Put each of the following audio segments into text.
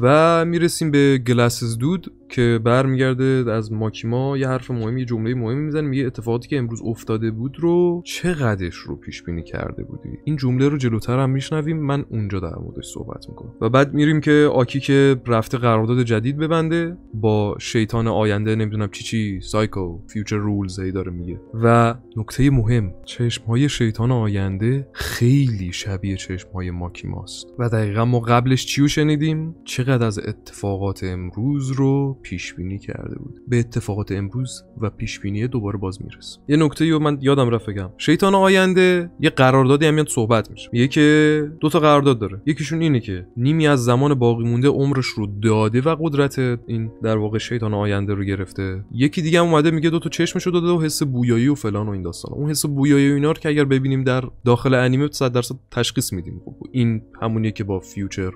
و می‌رسیم به glasses dude. که برمیگرده از ماکیما یه حرف مهم یه جمله مهمی می‌زنه میگه اتفاقاتی که امروز افتاده بود رو چقدرش رو پیش بینی کرده بودی؟ این جمله رو جلوتر هم میشنویم من اونجا در موردش صحبت می‌کنم. و بعد میریم که آکی که رفته قرارداد جدید ببنده با شیطان آینده نمی‌دونم چی چی 最高 future rules هی داره میگه. و نکته مهم چشم های شیطان آینده خیلی شبیه چشم های ماکیماست و دقیقا ما قبلش چی شنیدیم؟ چقدر از اتفاقات امروز رو پیش بینی کرده بود. به اتفاقات امروز و پیش بینی دوباره باز می‌رسه. یه نکته رو من یادم رفت بگم. شیطان آینده یه قراردادی هم میاد صحبت میشه. میگه که دو تا قرارداد داره. یکیشون اینه که نیمی از زمان باقی مونده عمرش رو داده و قدرت این در واقع شیطان آینده رو گرفته. یکی دیگه هم اومده میگه دو تا چشمش رو داده و حس بویایی و فلان و این داستان اون حس بویایی و اینا رو که اگر ببینیم در داخل انیمه 100 درصد تشخیص میدیم. خب این همونیه که با فیوچر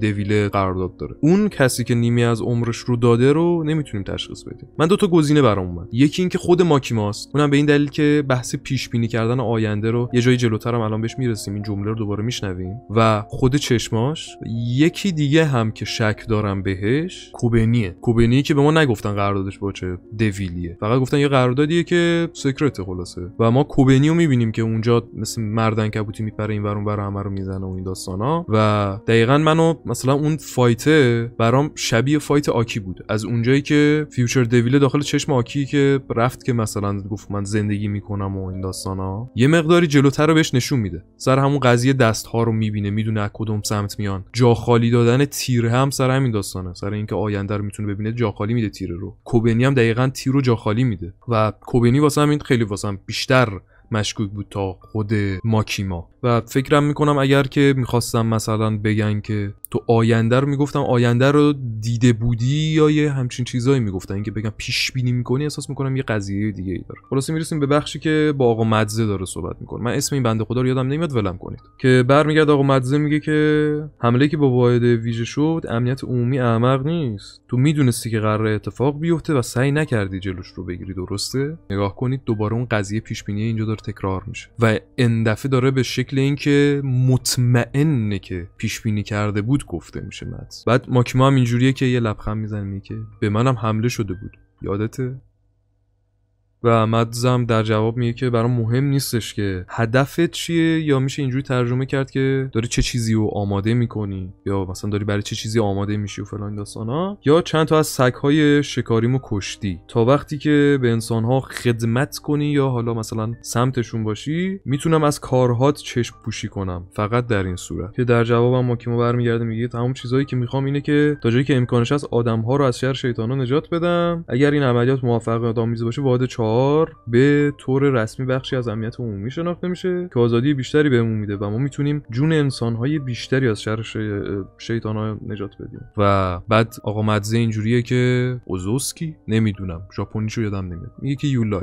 دویل قرارداد داره. اون کسی که نیمی از عمرش رو داده رو نمی‌تونیم تشخیص بدیم. من دو تا گزینه برام اومد. یکی اینکه خود ماکیماست. اونم به این دلیل که بحث پیش بینی کردن آینده رو یه جایی جلوتر هم الان بهش می‌رسیم. این جمله رو دوباره میشنویم. و خود چشماش یکی دیگه هم که شک دارم بهش کوبنیه. کوبنی که به ما نگفتن قراردادش با چه devil یه. فقط گفتن یه قراردادیه که secret خلاصه. و ما کوبنی رو می‌بینیم که اونجا مثل مرد عنکبوتی میپره این ورون ور همه رو می‌زنه و این داستانا. و دقیقا منو مثلا اون fight ه برام شبیه fight آکی بود. از اونجایی که future devil داخل چشم آکی که رفت که مثلا گفت من زندگی می‌کنم و این داستانا یه مقداری جلوتر رو بهش نشون میده. سر همون قضیه دست ها رو می‌بینه می‌دونه از کدوم سمت میان. جا خالی دادن تیر هم سر همین داستانه. سر اینکه آینده رو می‌تونه ببینه جا خالی میده تیر رو. کوبنی هم دقیقا تیر رو جا خالی میده. و کوبنی واسه همین خیلی واسه بیشتر مشکوک بود تا خود ماکیما. و فکرم می‌کنم اگر که می‌خواستم مثلا بگن که تو آینده رو می‌گفتم. آینده رو دیده بودی یا یه همچین چیزایی می‌گفتن؟ اینکه بگم پیش بینی می‌کنی احساس می‌کنم یه قضیه دیگه ای داره. خلاصه می‌رسیم به بخشی که با آقا مدزه داره صحبت می‌کنه. من اسم این بنده خدا رو یادم نمیاد ولم کنید. که برمیگرد آقا مدزه میگه که حمله که با واحد ویژه شد امنیت عمومی احمق نیست. تو می‌دونستی که قرار اتفاق بیفته و سعی نکردی جلوش رو بگیری درسته؟ نگاه کنید دوباره اون قضیه پیش بینی اینجا داره تکرار میشه. و این دفعه داره به شکل اینکه مطمئنه که پیش بینی کرده بود گفته میشه مدز بعد ماکیما هم اینجوریه که یه لبخند می‌زنه میگه به منم حمله شده بود. یادته؟ و مدزم در جواب میگه که برام مهم نیستش که هدفت چیه یا میشه اینجوری ترجمه کرد که داری چه چیزی رو آماده می‌کنی یا مثلا داری برای چه چیزی آماده میشی و فلان داستانا یا چند تا از سگهای شکاریمو کشتی. تا وقتی که به انسانها خدمت کنی یا حالا مثلا سمتشون باشی می‌تونم از کارهات چشم پوشی کنم. فقط در این صورت. که در جوابم ماکیما برمیگرده میگه تمام چیزایی که می‌خوام اینه که تا جایی که امکانش هست آدمها رو از شر شیطانا نجات بدم. اگر این عملیات موفقیت آمیز باشه واحد به طور رسمی بخشی از امنیت عمومی شناخته میشه که آزادی بیشتری بهمون میده و ما می‌تونیم جون انسانهای بیشتری از شر شیطان ها نجات بدیم. و بعد آقا مدزه اینجوریه که اوزوسکی؟ نمی‌دونم. ژاپنیشو یادم نمیاد. میگه که یولا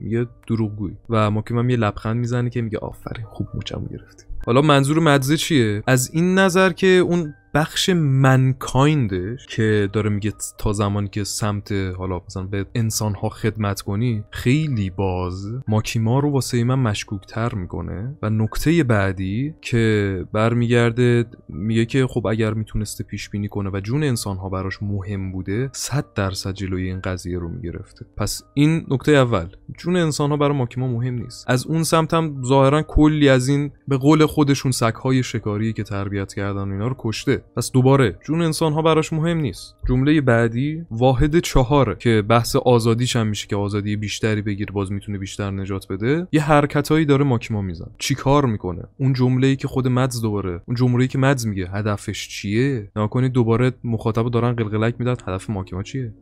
میگه دروغگوی و ما که من یه لبخند می‌زنه که میگه آفرین خوب موچمو گرفتی. حالا منظور مدزه چیه؟ از این نظر که اون بخش منکایندش که داره میگه تا زمانی که سمت حالا مثلا به انسان ها خدمت کنی خیلی باز ماکیما رو واسه من مشکوکتر می‌کنه. و نکته بعدی که برمیگرده میگه که خب اگر می‌تونسته پیش بینی کنه و جون انسان ها براش مهم بوده 100 درصد جلوی این قضیه رو می‌گرفته. پس این نکته اول جون انسان ها برای ماکیما مهم نیست. از اون سمت هم ظاهرا کلی از این به قول خودشون سگهای شکاری که تربیت کردن اینا رو کشته. پس دوباره جون انسان ها براش مهم نیست. جمله بعدی واحد چهاره که بحث آزادیش هم میشه که آزادی بیشتری بگیر باز می‌تونه بیشتر نجات بده. یه حرکتایی داره ماکیما میزن. چیکار می‌کنه؟ اون جمله که خود مدز دوباره اون جمله که مدز میگه هدفش چیه؟ نکنید دوباره مخاطب دارن قلقلک میدن هدف ماکیما چیه؟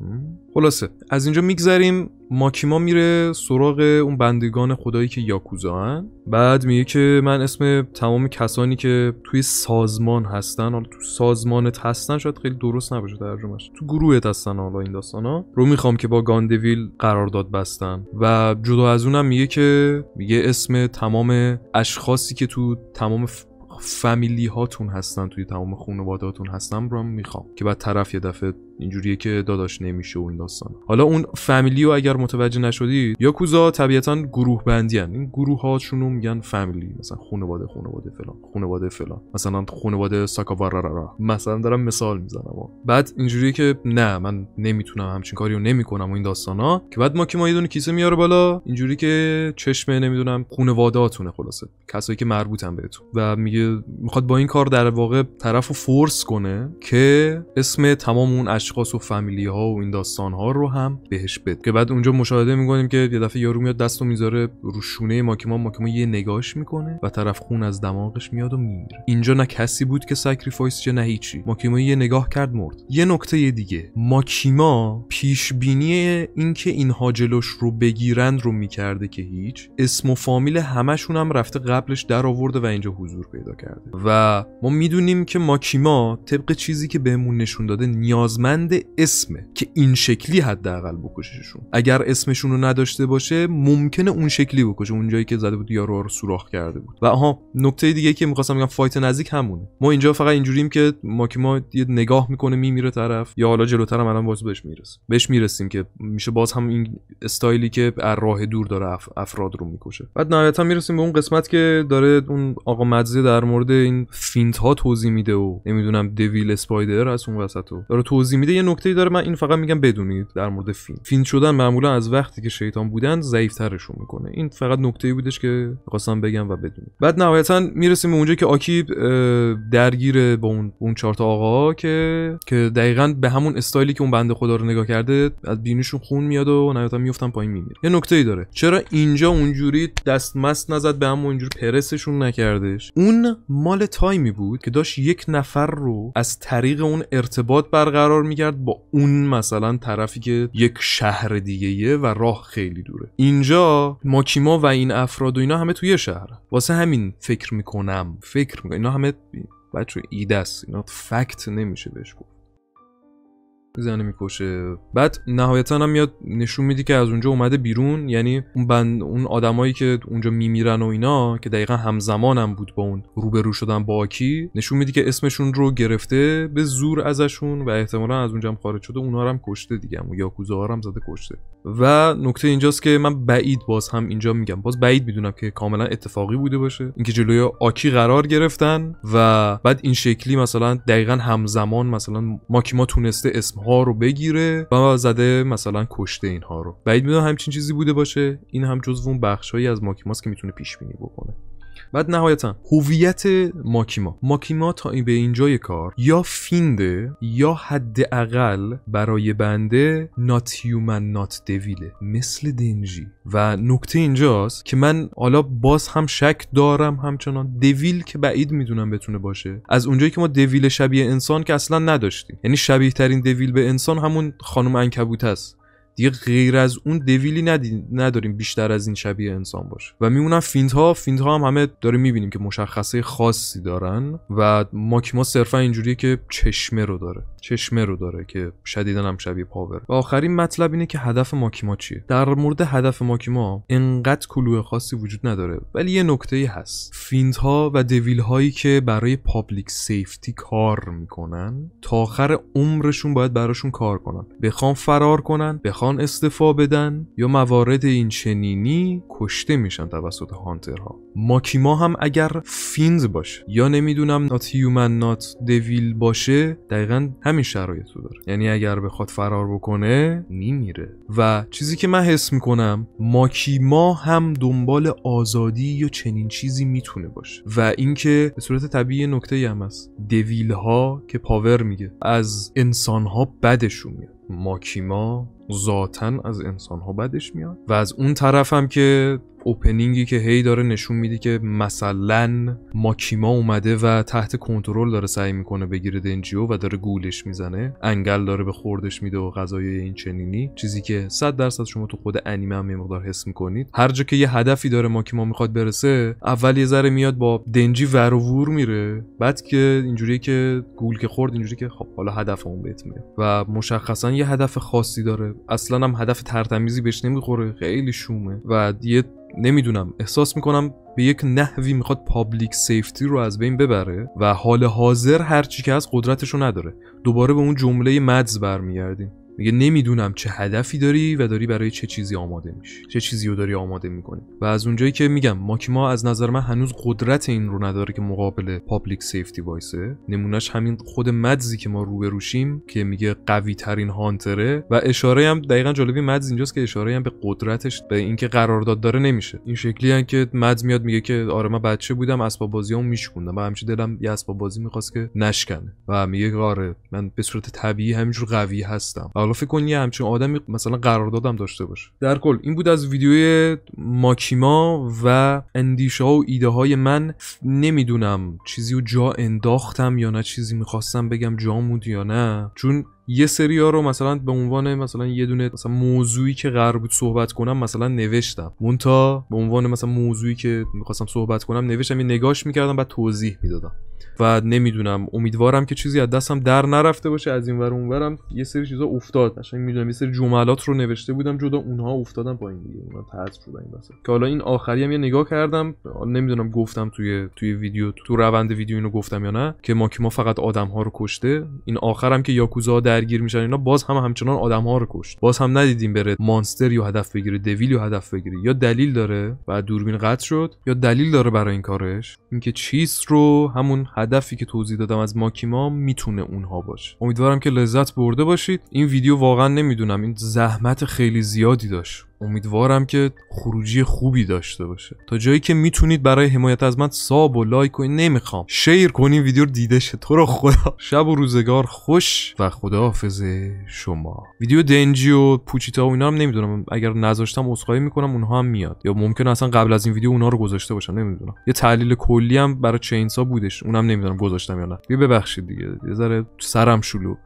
خلاصه از اینجا میگذریم. ماکیما میره سراغ اون بندگان خدایی که یاکوزا بعد میگه که من اسم تمام کسانی که توی سازمان هستن حالا تو سازمانت هستن شاید خیلی درست نباشه ترجمهش. تو گروهت هستن حالا این داستانا. رو می‌خوام که با گاندویل قرارداد بستن. و جدا از اونم میگه که میگه اسم تمام اشخاصی که تو تمام فامیلی هاتون هستن توی تمام خانوادهاتون هستن رو می‌خوام. که بعد طرف یه دفعه اینجوریه که داداش نمیشه و این داستان. حالا اون فامیلی رو اگر متوجه نشدید یا کوزا طبیعتا گروه بندی هن. این گروه هاشون میگن فامیلی. مثلا خانواده خانواده فلان خانواده فلان. مثلا خانواده ساکاوارارا مثلا دارم مثال می‌زنم. بعد اینجوریه که نه من نمی‌تونم همچین کاری رو نمی‌کنم و این داستانا. که بعد ما که ما یه دونه کیسه میاره بالا. اینجوری که چشم نمی‌دونم خانوادهاتونه خلاصه. کسایی که مربوطن بهتون. و میگه می‌خواد با این کار در واقع طرف رو فورس کنه که اسم تمام اون اشخاص و فامیلی ها و این داستان ها رو هم بهش بده. که بعد اونجا مشاهده می‌کنیم که یه دفعه یارو میاد دستو می‌ذاره رو شونه ماکیما ماکیما یه نگاش می‌کنه و طرف خون از دماغش میاد و میمیره. اینجا نه کسی بود که sacrifice چه نه هیچی. ماکیما یه نگاه کرد مرد. یه نکته دیگه. ماکیما پیش بینی اینکه اینها جلوش رو بگیرند رو می‌کرده که هیچ. اسم و فامیل همشون هم رفته قبلش در آورده و اینجا حضور پیدا کرده. و ما می‌دونیم که ماکیما طبق چیزی که بهمون نشون داده نیازمند اسمه که این شکلی حداقل بکشششون. اگر اسمشون رو نداشته باشه ممکنه اون شکلی بکشه اونجایی که زده بود یارو رو سوراخ کرده بود. و آها نکته دیگه که می‌خواستم بگم fight نزدیک همونه. ما اینجا فقط اینجوریم که ماکیما یه نگاه می‌کنه میمیره طرف یا حالا جلوتر هم الان باز بهش می‌رسه. بهش می‌رسیم که میشه باز هم این استایلی که از راه دور داره افراد رو می‌کشه. بعد نهایتا می‌رسیم به اون قسمت که داره اون آقا مدزه در مورد این فینت ها توضیح میده و نمی‌دونم دویل اسپایدر از اون وسط داره توضیح میده. یه نکته داره من این فقط میگم بدونید در مورد فین فین شدن معمولا از وقتی که شیطان بودن ضعیفترشون می‌کنه. این فقط نکته بودش که خواستم بگم و بدونید. بعد نهایتا می‌رسیم به اونجا که آکیب درگیر با اون اون چهار تا آقا که که دقیقا به همون استایلی که اون بنده خدا رو نگاه کرده از بینیشون خون میاد و نهایتا میفتن پایین میمیره. یه نکته ای داره. چرا اینجا اونجوری دست مست نزد به همون اونجوری پرسشون نکردش؟ اون مال تایمی بود که داشت یک نفر رو از طریق اون ارتباط برقرار می‌کرد با اون مثلا طرفی که یک شهر دیگه و راه خیلی دوره. اینجا ماکیما و این افراد و اینا همه توی شهر. واسه همین فکر می‌کنم فکر می‌کنم اینا همه بچه ایده است. اینا فکت نمیشه بهش گفت. زنه می‌کشه. بعد نهایتا هم میاد نشون میدی که از اونجا اومده بیرون. یعنی اون بند اون آدمایی که اونجا میمیرن و اینا که دقیقا همزمان هم بود با اون روبرو شدن با آکی نشون میدی که اسمشون رو گرفته به زور ازشون و احتمالا از اونجا هم خارج شده. اونها هم کشته دیگه اون یاکوزا هم زده کشته. و نکته اینجاست که من بعید باز هم اینجا میگم. باز بعید می‌دونم که کاملا اتفاقی بوده باشه. اینکه جلوی آکی قرار گرفتن و بعد این شکلی مثلا دقیقا همزمان مثلا ماکیما تونسته اسم ها رو بگیره و زده مثلا کشته اینها رو. بعید می‌دونم همچین چیزی بوده باشه؟ این هم جزو اون بخشهایی از ماکیماست که می‌تونه پیش بینی بکنه. بعد نهایتا هویت ماکیما. ماکیما تا این به اینجای کار یا فینده یا حداقل برای بنده نات هیومن نات دویله مثل دنجی. و نکته اینجاست که من حالا باز هم شک دارم همچنان. دویل که بعید می‌دونم بتونه باشه. از اونجایی که ما دویل شبیه انسان که اصلا نداشتیم. یعنی شبیه ترین دویل به انسان همون خانم انکبوت است دیگه غیر از اون devil ی نداریم بیشتر از این شبیه انسان باشه و میمونن fiend ها fiend ها هم همه داره می‌بینیم که مشخصه خاصی دارن و ماکیما صرفا اینجوریه که چشمه رو داره. چشمه رو داره که شدیدا هم شبیه پاور. و آخرین مطلب اینه که هدف ماکیما چیه؟ در مورد هدف ماکیما انقدر clue ه خاصی وجود نداره ولی یه نکته ای هست. fiend ها و devil هایی که برای public safety کار می‌کنن تا آخر عمرشون باید براشون کار کنن. بخوام فرار کنن بخوان استعفا بدن یا موارد این چنینی کشته میشن توسط hunter ها. ماکیما هم اگر fiend باشه یا نمی‌دونم not human not devil باشه دقیقا همین شرایط رو داره. یعنی اگر بخواد فرار بکنه میمیره. و چیزی که من حس می‌کنم ماکیما هم دنبال آزادی یا چنین چیزی می‌تونه باشه. و اینکه به صورت طبیعی نکته هم هست. دویل ها که پاور میگه از انسان ها بدشون میاد. ماکیما ذاتا از انسان ها بدش میاد. و از اون طرف هم که اوپنینگی که هی داره نشون میده که مثلا ماکیما اومده و تحت کنترل داره سعی می‌کنه بگیره دنجیو و داره گولش می‌زنه. انگل داره به خوردش میده و غذای این چنینی. چیزی که 100 درصد شما تو خود انیمه هم مقدار حس می‌کنید. هر جا که یه هدفی داره ماکیما می‌خواد برسه اول یه ذره میاد با دنجی ور و وور میره. بعد که اینجوری که گول که خورد اینجوری که خب حالا هدف اون بهت میاد و مشخصا یه هدف خاصی داره. اصلا هم هدف ترتمیزی بهش نمی‌خوره. خیلی شومه. و یه نمی‌دونم. احساس می‌کنم به یک نحوی می‌خواد Public Safety رو از بین ببره و حال حاضر هرچی که از قدرتشو نداره. دوباره به اون جمله مدز برمیگردیم. میگه نمی‌دونم چه هدفی داری و داری برای چه چیزی آماده میشی. چه چیزی رو داری آماده می‌کنی. و از اونجایی که میگم ماکیما از نظر من هنوز قدرت این رو نداره که مقابل Public Safety وایسه. نمونهش همین خود مدزی که ما روبروشیم که میگه قوی ترین hunter ه. و اشاره هم دقیقا جالبی مدز اینجاست که اشاره هم به قدرتش به اینکه قرارداد داره نمیشه. این شکلی هم که مدز میاد میگه که آره من بچه بودم اسباب بازیامو میشکوندم. و همیشه دلم یه اسباب بازی می‌خواست که نشکنه. و میگه آره من به صورت طبیعی همینجور قوی هستم. حالا فکر کن یه همچین آدمی مثلا قراردادم داشته باشه. در کل این بود از ویدیوی ماکیما و اندیشه ها و ایده های من. نمی‌دونم چیزی رو جا انداختم یا نه چیزی می‌خواستم بگم جا مود یا نه. چون یه سری ها رو مثلا به عنوان مثلا یه دونه مثلا موضوعی که قرار بود صحبت کنم مثلا نوشتم. مونتا به عنوان مثلا موضوعی که می‌خواستم صحبت کنم نوشتم یه نگاش می‌کردم بعد توضیح می‌دادم. و نمی‌دونم امیدوارم که چیزی از دستم در نرفته باشه از این ور اونورم یه سری چیزا افتاد. قشنگ می‌دونم یه سری جملات رو نوشته بودم جدا اونها افتادن پایین دیگه. اونها حذف شدن این وسط. که حالا این آخری هم یه نگاه کردم. نمی‌دونم گفتم توی توی ویدیو تو روند ویدیو اینو گفتم یا نه که ماکیما فقط آدم ها رو کشته. این آخرم که یاکوزا درگیر میشن اینا باز هم همچنان آدم ها رو کشت. باز هم ندیدیم بره مانستر یا هدف بگیره دویل یا هدف بگیره. یا دلیل داره و دوربین قطع شد یا دلیل داره برای این کارش. اینکه چیز رو همون هدفی که توضیح دادم از ماکیما می‌تونه اونها باشه. امیدوارم که لذت برده باشید. این ویدیو واقعا نمی‌دونم این زحمت خیلی زیادی داشت. امیدوارم که خروجی خوبی داشته باشه. تا جایی که می‌تونید برای حمایت از من ساب و لایک و نمی‌خوام. شیر کنین ویدیو رو دیده شه. تو رو خدا. شب و روزگار خوش و خداحافظ شما. ویدیو دنجی و پوچیتا و اینا هم نمی‌دونم. اگر نذاشتم عذرخواهی می‌کنم اونها هم میاد. یا ممکن اصلا قبل از این ویدیو اونها رو گذاشته باشم نمی‌دونم. یه تحلیل کلی هم برای چینسا بودش. اونم نمی‌دونم گذاشتم یا نه. ببخشید دیگه. یه ذره سرم شلوغ.